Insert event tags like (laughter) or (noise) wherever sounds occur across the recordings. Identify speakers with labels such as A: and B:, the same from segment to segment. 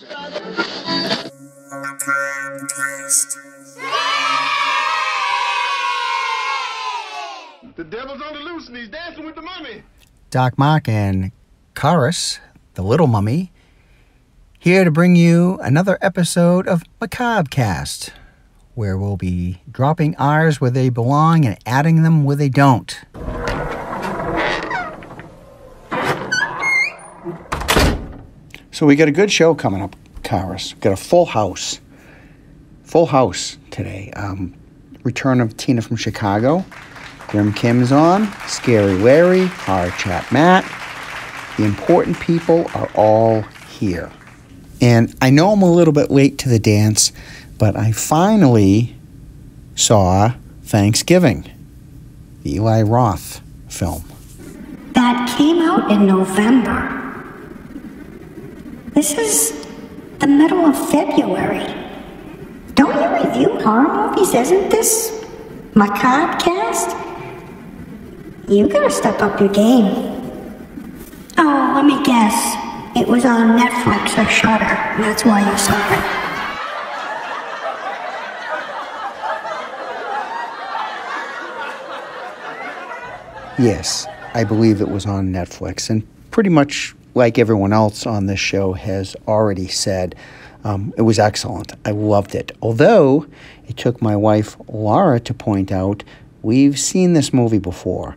A: The devil's on the loose and he's dancing with the mummy.
B: Dark Mark and Karis, the little mummy, here to bring you another episode of Macabre Cast, where we'll be dropping R's where they belong and adding them where they don't. So we got a good show coming up, Karis. Got a full house. Full house today. Um, return of Tina from Chicago. Grim Kim's on. Scary Larry. Horror Chat Matt. The important people are all here. And I know I'm a little bit late to the dance, but I finally saw Thanksgiving, the Eli Roth film.
C: That came out in November. This is the middle of February. Don't you review horror movies? Isn't this my podcast? You gotta step up your game. Oh, let me guess. It was on Netflix or Shudder. That's why you saw it.
B: Yes, I believe it was on Netflix. And pretty much like everyone else on this show has already said, um, it was excellent. I loved it. Although it took my wife Laura to point out, we've seen this movie before.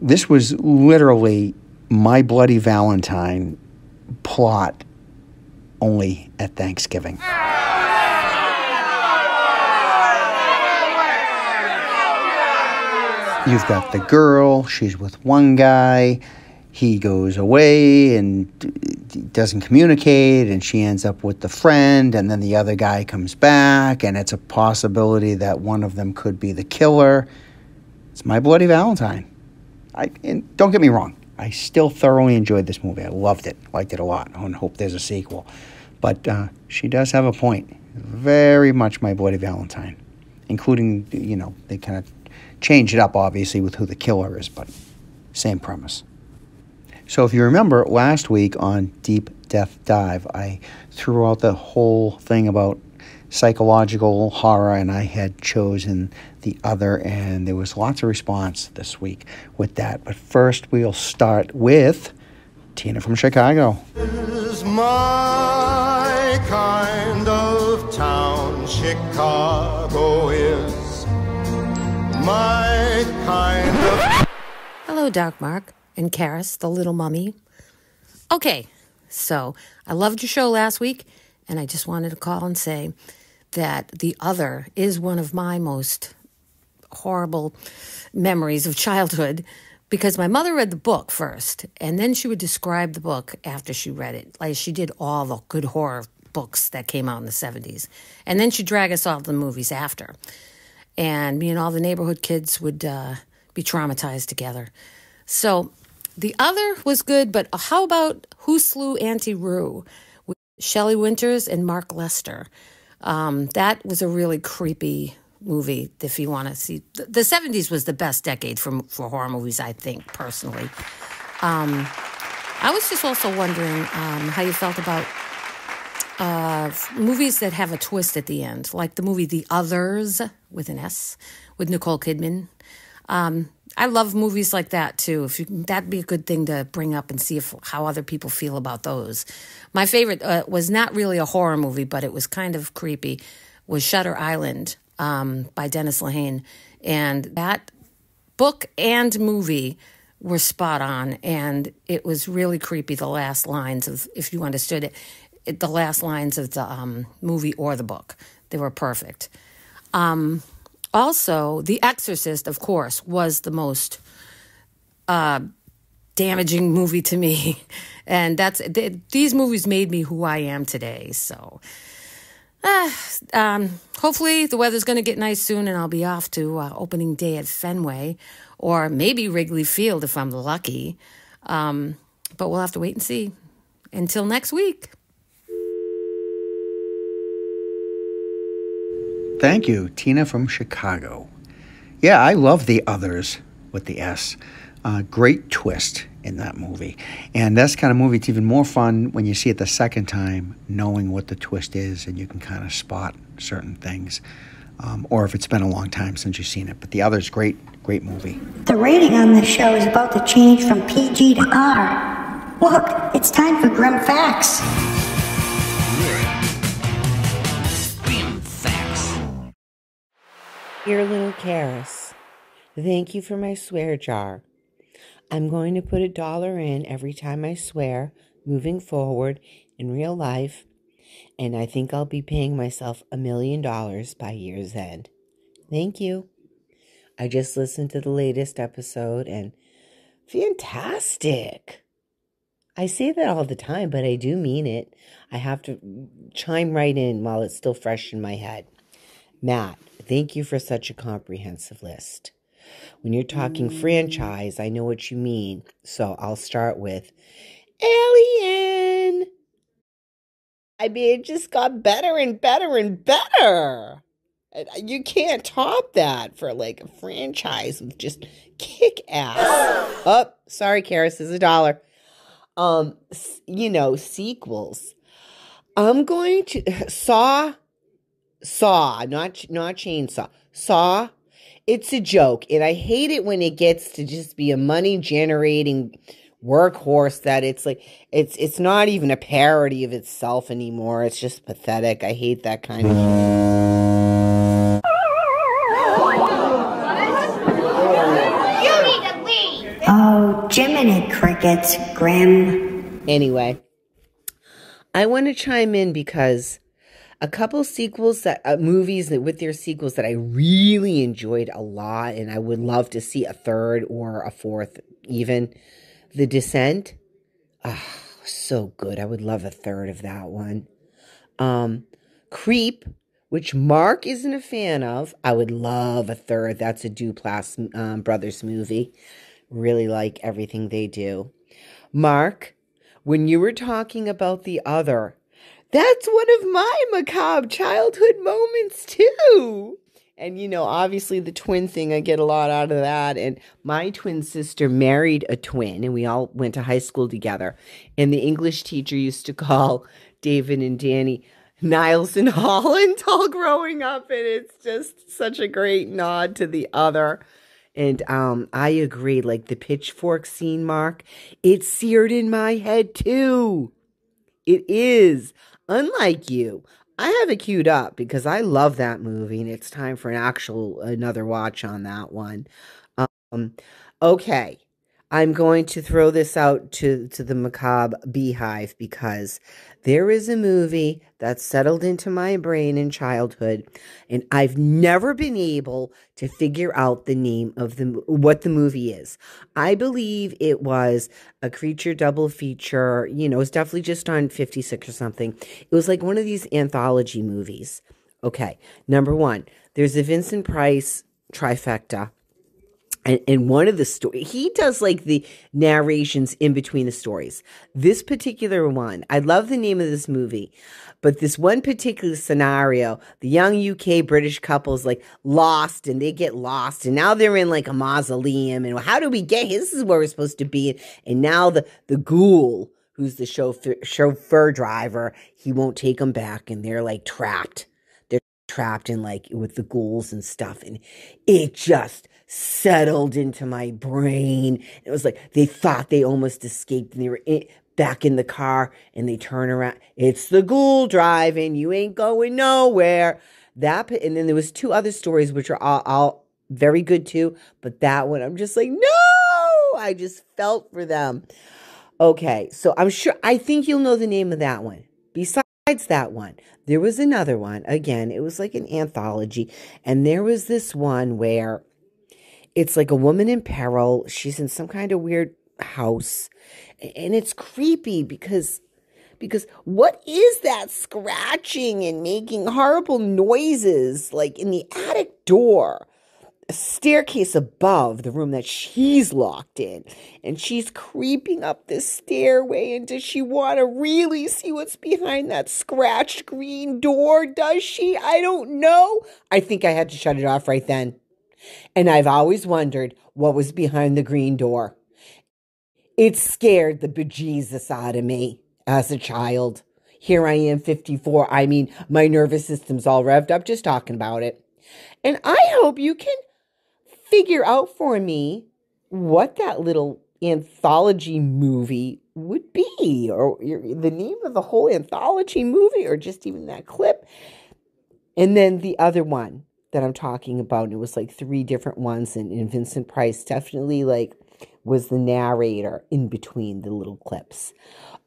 B: This was literally my Bloody Valentine plot only at Thanksgiving. You've got the girl, she's with one guy, he goes away and doesn't communicate, and she ends up with the friend, and then the other guy comes back, and it's a possibility that one of them could be the killer. It's my Bloody Valentine. I, and don't get me wrong, I still thoroughly enjoyed this movie. I loved it, liked it a lot, and hope there's a sequel. But uh, she does have a point. Very much my Bloody Valentine, including, you know, they kind of change it up, obviously, with who the killer is, but same premise. So, if you remember last week on Deep Death Dive, I threw out the whole thing about psychological horror, and I had chosen the other, and there was lots of response this week with that. But first, we'll start with Tina from Chicago.
D: is my kind of town. Chicago is my kind of.
E: Hello, Dark Mark and Karis, the little mummy. Okay, so I loved your show last week, and I just wanted to call and say that The Other is one of my most horrible memories of childhood because my mother read the book first, and then she would describe the book after she read it. Like she did all the good horror books that came out in the 70s. And then she'd drag us all to the movies after. And me and all the neighborhood kids would uh, be traumatized together. So the other was good, but how about Who Slew Auntie Roo with Shelley Winters and Mark Lester? Um, that was a really creepy movie if you want to see. The, the 70s was the best decade for, for horror movies, I think, personally. Um, I was just also wondering um, how you felt about uh, movies that have a twist at the end, like the movie The Others with an S with Nicole Kidman. Um, I love movies like that too. If you, that'd be a good thing to bring up and see if how other people feel about those. My favorite uh, was not really a horror movie, but it was kind of creepy. Was Shutter Island um, by Dennis Lehane, and that book and movie were spot on, and it was really creepy. The last lines of, if you understood it, it the last lines of the um, movie or the book, they were perfect. Um, also, The Exorcist, of course, was the most uh, damaging movie to me, (laughs) and that's th- these movies made me who I am today. So, uh, um, hopefully, the weather's going to get nice soon, and I'll be off to uh, opening day at Fenway, or maybe Wrigley Field if I'm lucky. Um, but we'll have to wait and see. Until next week.
B: Thank you, Tina from Chicago. Yeah, I love the others with the S. Uh, great twist. in that movie. And that's kind of movie it's even more fun when you see it the second time, knowing what the twist is, and you can kind of spot certain things. Um, or if it's been a long time since you've seen it. But the other's great, great movie.
C: The rating on this show is about to change from PG to R. Look, it's time for Grim Facts.
F: Dear little Karis, thank you for my swear jar. I'm going to put a dollar in every time I swear moving forward in real life, and I think I'll be paying myself a million dollars by year's end. Thank you. I just listened to the latest episode and fantastic. I say that all the time, but I do mean it. I have to chime right in while it's still fresh in my head. Matt, thank you for such a comprehensive list. When you're talking franchise, I know what you mean. So I'll start with Alien. I mean, it just got better and better and better. You can't top that for like a franchise with just kick ass. oh, sorry, Karis, is a dollar. Um, you know, sequels. I'm going to (sighs) Saw Saw, not not chainsaw. Saw. It's a joke, and I hate it when it gets to just be a money generating workhorse that it's like it's it's not even a parody of itself anymore. It's just pathetic. I hate that kind of
C: Oh, Jiminy Crickets, Grim.
F: Anyway, I want to chime in because a couple sequels that uh, movies with their sequels that I really enjoyed a lot, and I would love to see a third or a fourth, even. The Descent, ah, oh, so good. I would love a third of that one. Um, Creep, which Mark isn't a fan of, I would love a third. That's a Duplass um, Brothers movie. Really like everything they do. Mark, when you were talking about the other, that's one of my macabre childhood moments too. And you know, obviously the twin thing, I get a lot out of that. And my twin sister married a twin, and we all went to high school together. And the English teacher used to call David and Danny Niles and (laughs) Holland all growing up. And it's just such a great nod to the other. And um, I agree, like the pitchfork scene, Mark, it's seared in my head too. It is. Unlike you, I have it queued up because I love that movie and it's time for an actual another watch on that one. Um, okay. I'm going to throw this out to, to the macabre beehive because there is a movie that settled into my brain in childhood, and I've never been able to figure out the name of the what the movie is. I believe it was a creature double feature. You know, it's definitely just on 56 or something. It was like one of these anthology movies. Okay, number one, there's a Vincent Price trifecta and, and one of the story he does like the narrations in between the stories. This particular one i love the name of this movie but this one particular scenario the young uk british couple's like lost and they get lost and now they're in like a mausoleum and how do we get here? This is where we're supposed to be. And now the the ghoul who's the chauffeur, chauffeur driver he won't take them back and they're like trapped. They're trapped in like with the ghouls and stuff. And it just settled into my brain. It was like they thought they almost escaped and they were in, back in the car and they turn around. It's the ghoul driving. You ain't going nowhere. That and then there was two other stories which are all, all very good too, but that one I'm just like no. I just felt for them. Okay, so I'm sure I think you'll know the name of that one. Besides that one, there was another one. Again, it was like an anthology, and there was this one where it's like a woman in peril. She's in some kind of weird house. And it's creepy because because what is that scratching and making horrible noises like in the attic door? A staircase above the room that she's locked in. And she's creeping up this stairway. And does she want to really see what's behind that scratched green door? Does she? I don't know. I think I had to shut it off right then. And I've always wondered what was behind the green door. It scared the bejesus out of me as a child. Here I am, 54. I mean, my nervous system's all revved up just talking about it. And I hope you can figure out for me what that little anthology movie would be, or the name of the whole anthology movie, or just even that clip. And then the other one that I'm talking about, and it was like three different ones, and, and Vincent Price definitely like was the narrator in between the little clips.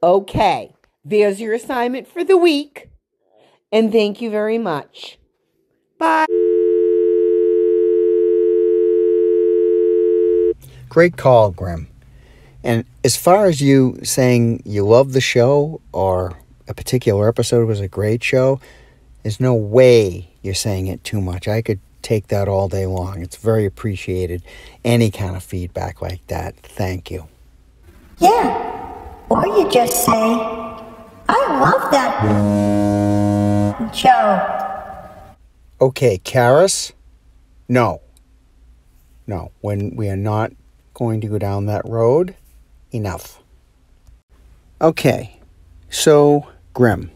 F: Okay, there's your assignment for the week. And thank you very much. Bye.
B: Great call, Grim. And as far as you saying you love the show or a particular episode was a great show, there's no way you're saying it too much. I could take that all day long. It's very appreciated. Any kind of feedback like that. Thank you.
C: Yeah. Or you just say, I love that show.
B: Okay, Karis? No. No, when we are not going to go down that road, enough. Okay, so, Grim,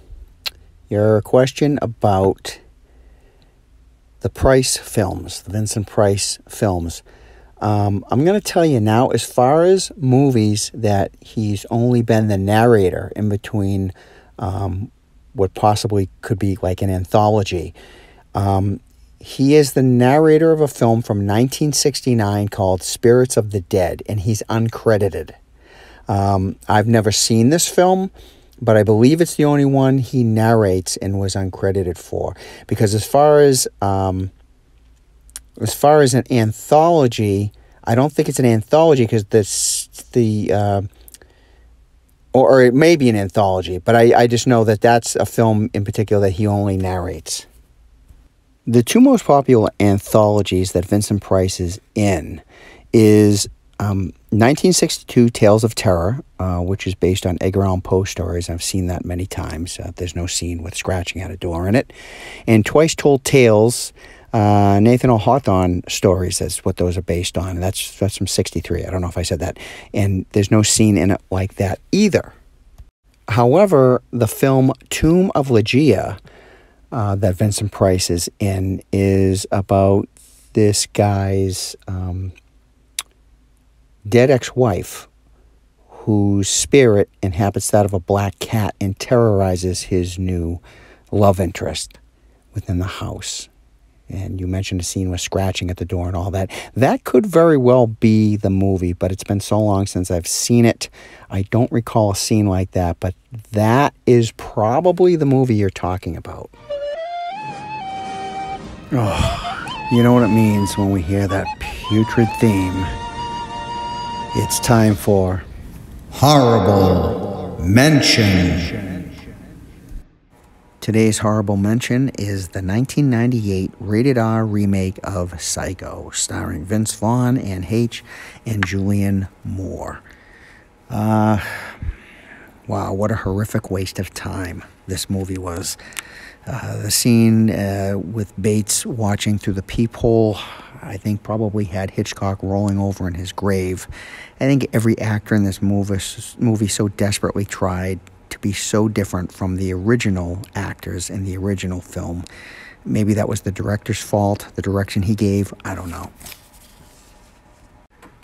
B: your question about the Price films, the Vincent Price films. Um, I'm going to tell you now, as far as movies that he's only been the narrator in between um, what possibly could be like an anthology. Um, he is the narrator of a film from 1969 called Spirits of the Dead, and he's uncredited. Um, I've never seen this film but I believe it's the only one he narrates and was uncredited for. Because as far as um, as far as an anthology, I don't think it's an anthology because the the uh, or, or, it may be an anthology, but I, I just know that that's a film in particular that he only narrates. The two most popular anthologies that Vincent Price is in is um, 1962 Tales of Terror, uh, which is based on Edgar Allan Poe stories. I've seen that many times. Uh, there's no scene with scratching at a door in it. And Twice Told Tales, uh, Nathan Hawthorne stories. That's what those are based on. That's that's from '63. I don't know if I said that. And there's no scene in it like that either. However, the film Tomb of Ligeia uh, that Vincent Price is in is about this guy's um, dead ex wife whose spirit inhabits that of a black cat and terrorizes his new love interest within the house. And you mentioned a scene with scratching at the door and all that. That could very well be the movie, but it's been so long since I've seen it. I don't recall a scene like that, but that is probably the movie you're talking about. Oh, you know what it means when we hear that putrid theme. It's time for Horrible Mention. Today's horrible mention is the 1998 rated R remake of Psycho, starring Vince Vaughn, Anne Heche, and Julianne Moore. Uh, wow, what a horrific waste of time this movie was. Uh, the scene uh, with Bates watching through the peephole I think probably had Hitchcock rolling over in his grave. I think every actor in this movie, movie so desperately tried to be so different from the original actors in the original film. Maybe that was the director's fault, the direction he gave, I don't know.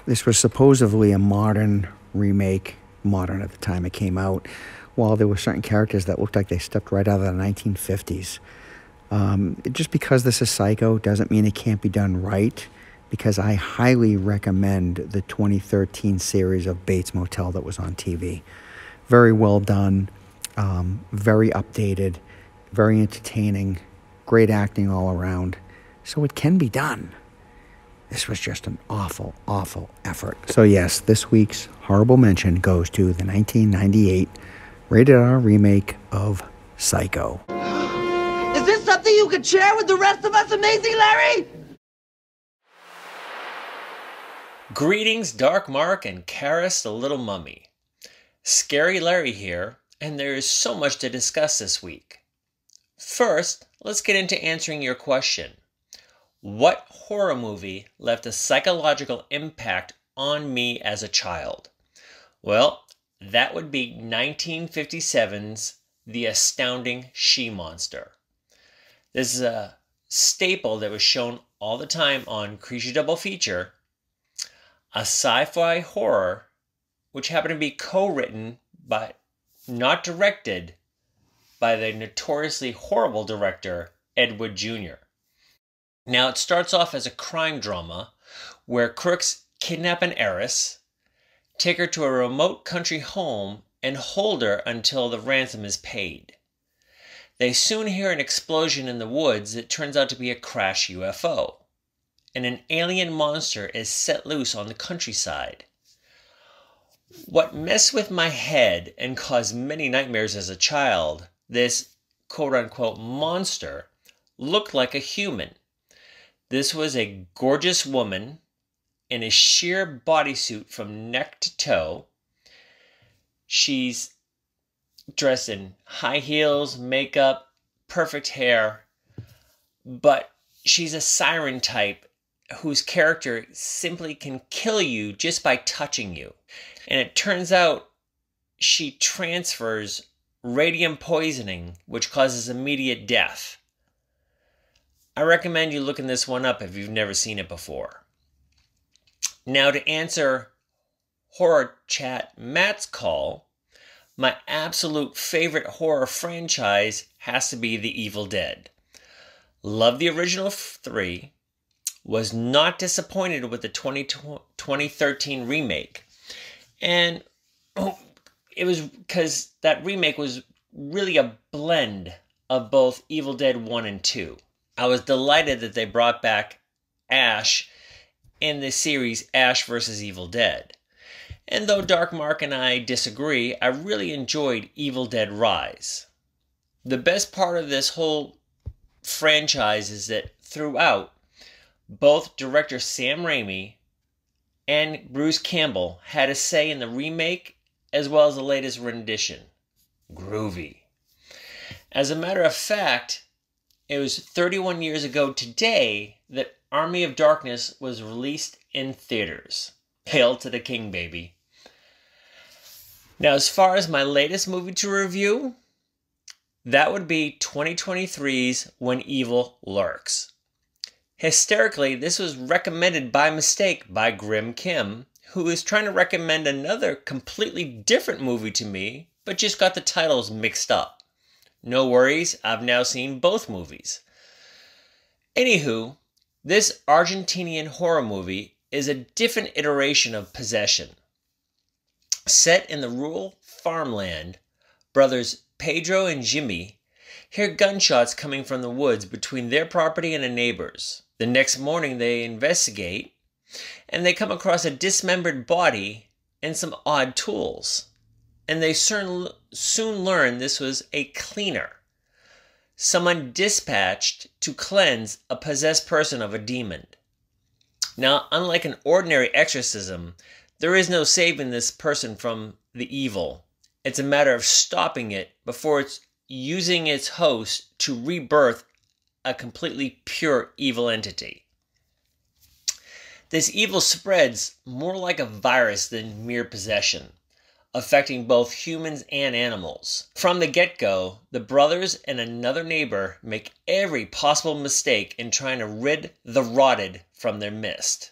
B: This was supposedly a modern remake, modern at the time it came out, while there were certain characters that looked like they stepped right out of the 1950s. Um, just because this is Psycho doesn't mean it can't be done right, because I highly recommend the 2013 series of Bates Motel that was on TV. Very well done, um, very updated, very entertaining, great acting all around. So it can be done. This was just an awful, awful effort. So, yes, this week's horrible mention goes to the 1998 rated R remake of Psycho
G: you could share with the rest of us, Amazing Larry?
H: Greetings, Dark Mark and Karis the Little Mummy. Scary Larry here, and there is so much to discuss this week. First, let's get into answering your question What horror movie left a psychological impact on me as a child? Well, that would be 1957's The Astounding She Monster. This is a staple that was shown all the time on Creature Double Feature, a sci fi horror which happened to be co written but not directed by the notoriously horrible director Ed Wood Jr. Now, it starts off as a crime drama where crooks kidnap an heiress, take her to a remote country home, and hold her until the ransom is paid. They soon hear an explosion in the woods that turns out to be a crash UFO, and an alien monster is set loose on the countryside. What messed with my head and caused many nightmares as a child, this quote unquote monster looked like a human. This was a gorgeous woman in a sheer bodysuit from neck to toe. She's dressed in high heels, makeup, perfect hair, but she's a siren type whose character simply can kill you just by touching you. And it turns out she transfers radium poisoning, which causes immediate death. I recommend you looking this one up if you've never seen it before. Now, to answer Horror Chat Matt's call, my absolute favorite horror franchise has to be The Evil Dead. Love the original three, was not disappointed with the 20, 2013 remake. And (clears throat) it was because that remake was really a blend of both Evil Dead 1 and 2. I was delighted that they brought back Ash in the series Ash vs. Evil Dead. And though Dark Mark and I disagree, I really enjoyed Evil Dead Rise. The best part of this whole franchise is that throughout, both director Sam Raimi and Bruce Campbell had a say in the remake as well as the latest rendition. Groovy. As a matter of fact, it was 31 years ago today that Army of Darkness was released in theaters. Hail to the King, baby. Now, as far as my latest movie to review, that would be 2023's When Evil Lurks. Hysterically, this was recommended by mistake by Grim Kim, who is trying to recommend another completely different movie to me, but just got the titles mixed up. No worries, I've now seen both movies. Anywho, this Argentinian horror movie is a different iteration of Possession. Set in the rural farmland, brothers Pedro and Jimmy hear gunshots coming from the woods between their property and a neighbor's. The next morning, they investigate and they come across a dismembered body and some odd tools. And they soon, soon learn this was a cleaner, someone dispatched to cleanse a possessed person of a demon. Now, unlike an ordinary exorcism, there is no saving this person from the evil. It's a matter of stopping it before it's using its host to rebirth a completely pure evil entity. This evil spreads more like a virus than mere possession, affecting both humans and animals. From the get go, the brothers and another neighbor make every possible mistake in trying to rid the rotted from their midst.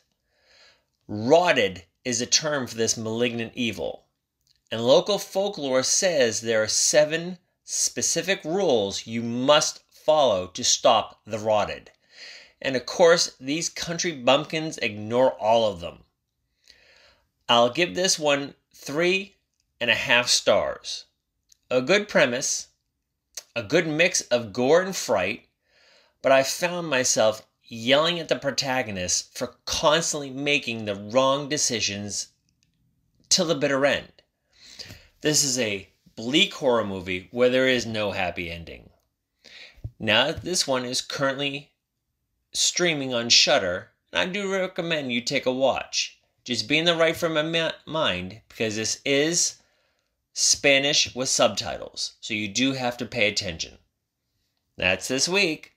H: Rotted is a term for this malignant evil, and local folklore says there are seven specific rules you must follow to stop the rotted. And of course, these country bumpkins ignore all of them. I'll give this one three and a half stars. A good premise, a good mix of gore and fright, but I found myself yelling at the protagonist for constantly making the wrong decisions till the bitter end. This is a bleak horror movie where there is no happy ending. Now, this one is currently streaming on Shudder, and I do recommend you take a watch. Just be in the right frame of mind because this is Spanish with subtitles, so you do have to pay attention. That's this week.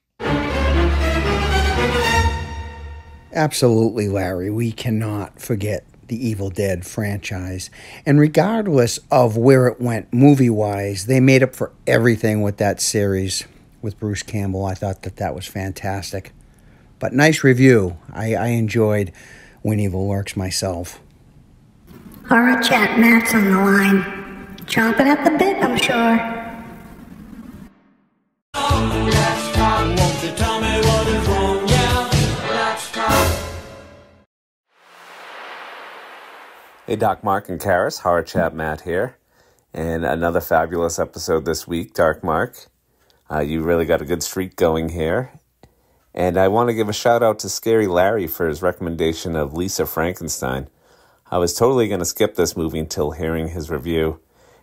B: Absolutely, Larry. We cannot forget the Evil Dead franchise. And regardless of where it went movie wise, they made up for everything with that series with Bruce Campbell. I thought that that was fantastic. But nice review. I, I enjoyed When Evil Lurks myself.
C: Horror Chat Matt's on the line. Chomping at the bit, I'm sure.
I: Hey, Dark Mark and Karis, Horror Chat Matt here. And another fabulous episode this week, Dark Mark. Uh, you really got a good streak going here. And I want to give a shout out to Scary Larry for his recommendation of Lisa Frankenstein. I was totally going to skip this movie until hearing his review,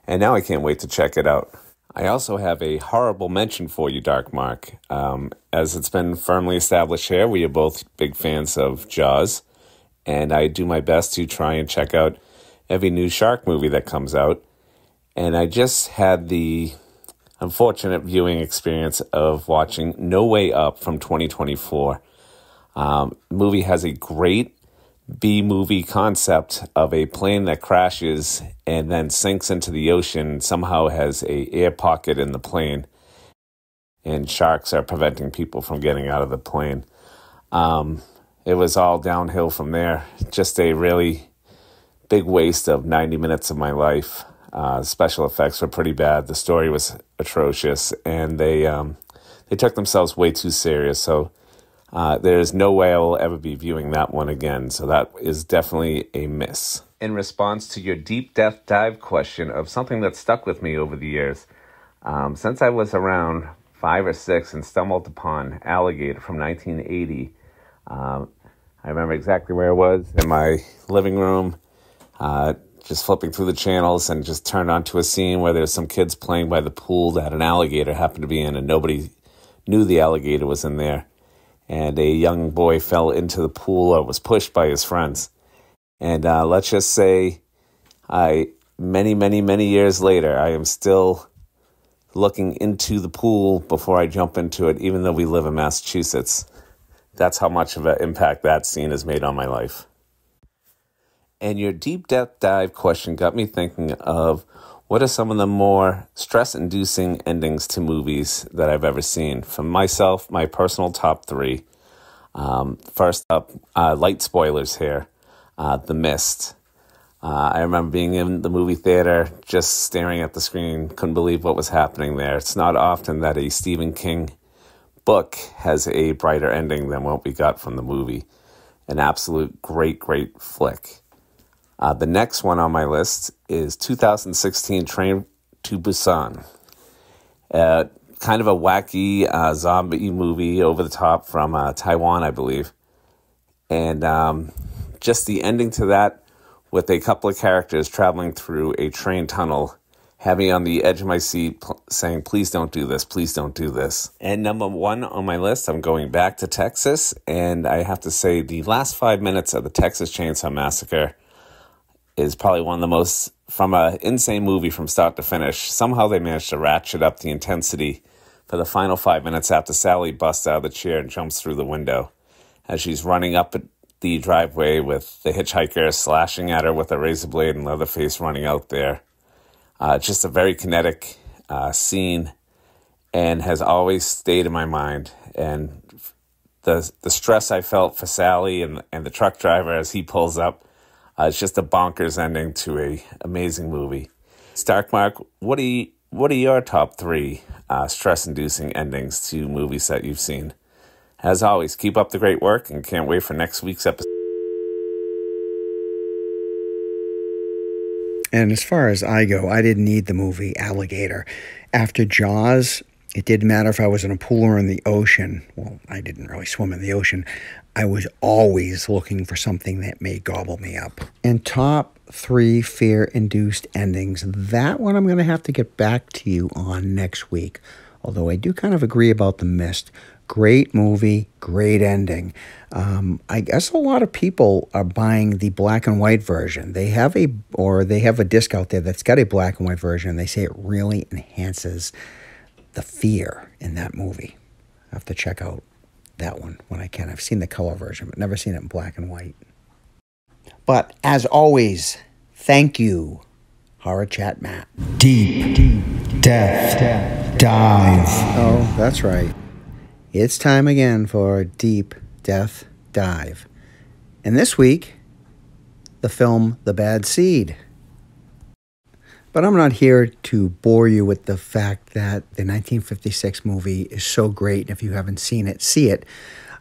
I: and now I can't wait to check it out. I also have a horrible mention for you, Dark Mark. Um, as it's been firmly established here, we are both big fans of Jaws and I do my best to try and check out every new shark movie that comes out. And I just had the unfortunate viewing experience of watching No Way Up from 2024. Um, movie has a great B movie concept of a plane that crashes and then sinks into the ocean. Somehow has a air pocket in the plane, and sharks are preventing people from getting out of the plane. Um, it was all downhill from there. Just a really big waste of 90 minutes of my life. Uh, special effects were pretty bad. The story was atrocious, and they um, they took themselves way too serious. So uh, there's no way I will ever be viewing that one again. So that is definitely a miss. In response to your deep death dive question of something that stuck with me over the years, um, since I was around five or six and stumbled upon Alligator from 1980 um, I remember exactly where I was in my living room, uh, just flipping through the channels and just turned onto a scene where there's some kids playing by the pool that an alligator happened to be in, and nobody knew the alligator was in there. And a young boy fell into the pool or was pushed by his friends. And uh, let's just say, I many, many, many years later, I am still looking into the pool before I jump into it, even though we live in Massachusetts. That's how much of an impact that scene has made on my life. And your deep depth dive question got me thinking of what are some of the more stress inducing endings to movies that I've ever seen? For myself, my personal top three. Um, first up, uh, light spoilers here uh, The Mist. Uh, I remember being in the movie theater, just staring at the screen, couldn't believe what was happening there. It's not often that a Stephen King book has a brighter ending than what we got from the movie. An absolute great, great flick. Uh, the next one on my list is 2016 Train to Busan. Uh, kind of a wacky uh, zombie movie over the top from uh, Taiwan, I believe. And um, just the ending to that with a couple of characters traveling through a train tunnel had me on the edge of my seat pl- saying, please don't do this, please don't do this. And number one on my list, I'm going back to Texas. And I have to say, the last five minutes of the Texas Chainsaw Massacre is probably one of the most, from an insane movie from start to finish. Somehow they managed to ratchet up the intensity for the final five minutes after Sally busts out of the chair and jumps through the window. As she's running up the driveway with the hitchhiker slashing at her with a razor blade and Leatherface running out there uh, just a very kinetic uh, scene and has always stayed in my mind. And the the stress I felt for Sally and, and the truck driver as he pulls up, uh, it's just a bonkers ending to a amazing movie. Dark Mark, what are you, what are your top three uh, stress inducing endings to movies that you've seen? As always, keep up the great work and can't wait for next week's episode.
B: And as far as I go, I didn't need the movie Alligator. After Jaws, it didn't matter if I was in a pool or in the ocean. Well, I didn't really swim in the ocean. I was always looking for something that may gobble me up. And top three fear induced endings. That one I'm going to have to get back to you on next week. Although I do kind of agree about The Mist. Great movie, great ending. Um, I guess a lot of people are buying the black and white version. They have a or they have a disc out there that's got a black and white version. And they say it really enhances the fear in that movie. I have to check out that one when I can. I've seen the color version, but never seen it in black and white. But as always, thank you, Horror Chat Matt. Deep, deep, death, dive. Oh, that's right. It's time again for a deep death dive. And this week, the film The Bad Seed. But I'm not here to bore you with the fact that the 1956 movie is so great. And if you haven't seen it, see it.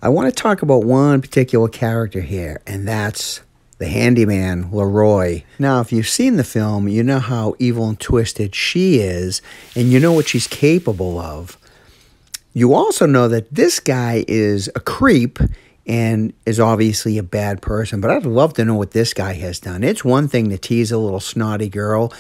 B: I want to talk about one particular character here, and that's the handyman, Leroy. Now, if you've seen the film, you know how evil and twisted she is, and you know what she's capable of. You also know that this guy is a creep and is obviously a bad person, but I'd love to know what this guy has done. It's one thing to tease a little snotty girl,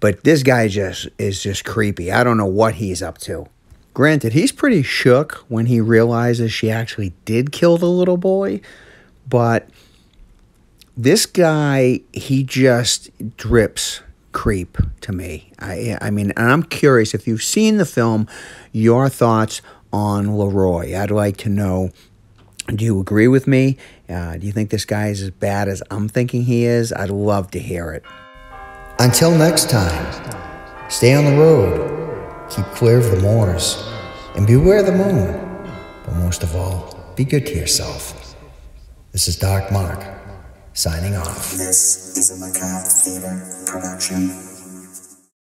B: but this guy just is just creepy. I don't know what he's up to. Granted, he's pretty shook when he realizes she actually did kill the little boy, but this guy, he just drips creep to me. I, I mean, and I'm curious if you've seen the film, your thoughts on Leroy. I'd like to know. Do you agree with me? Uh, do you think this guy is as bad as I'm thinking he is? I'd love to hear it. Until next time, stay on the road, keep clear of the moors, and beware the moon. But most of all, be good to yourself. This is Dark Mark signing off.
J: This is a Macabre Theater production.